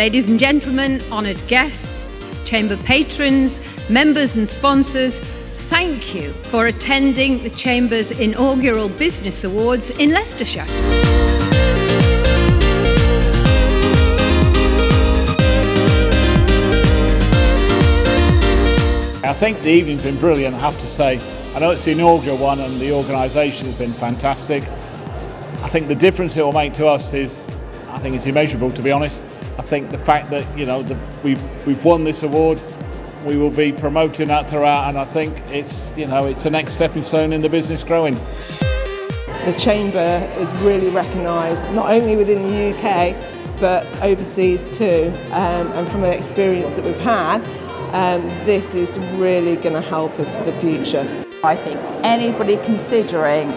Ladies and gentlemen, honoured guests, Chamber patrons, members and sponsors, thank you for attending the Chamber's inaugural Business Awards in Leicestershire. I think the evening's been brilliant, I have to say. I know it's the inaugural one and the organisation has been fantastic. I think the difference it will make to us is, I think it's immeasurable to be honest. I think the fact that, you know, the, we've, we've won this award, we will be promoting that throughout and I think it's, you know, it's the next stepping stone in the business growing. The Chamber is really recognised, not only within the UK, but overseas too. Um, and from the experience that we've had, um, this is really going to help us for the future. I think anybody considering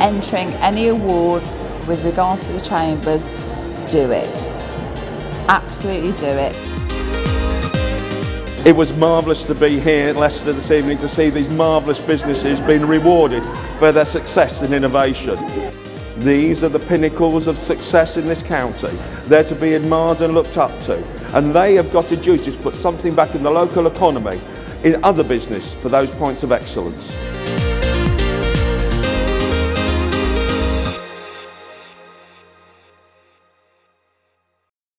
entering any awards with regards to the Chambers, do it. Absolutely do it. It was marvellous to be here in Leicester this evening to see these marvellous businesses being rewarded for their success and innovation. These are the pinnacles of success in this county. They're to be admired and looked up to. And they have got a duty to put something back in the local economy, in other business, for those points of excellence.